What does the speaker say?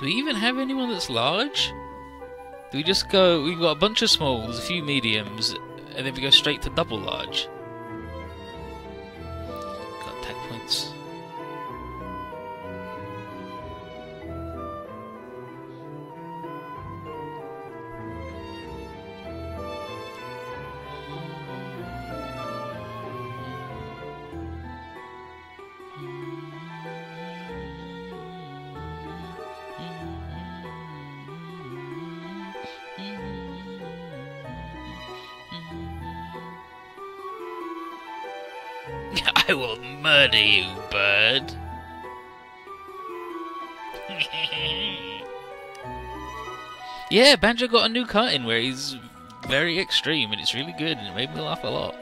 Do we even have anyone that's large? Do we just go, we've got a bunch of smalls, a few mediums, and then we go straight to double large? Got attack points. I will murder you, bird. yeah, Banjo got a new cut in where he's very extreme and it's really good and it made me laugh a lot.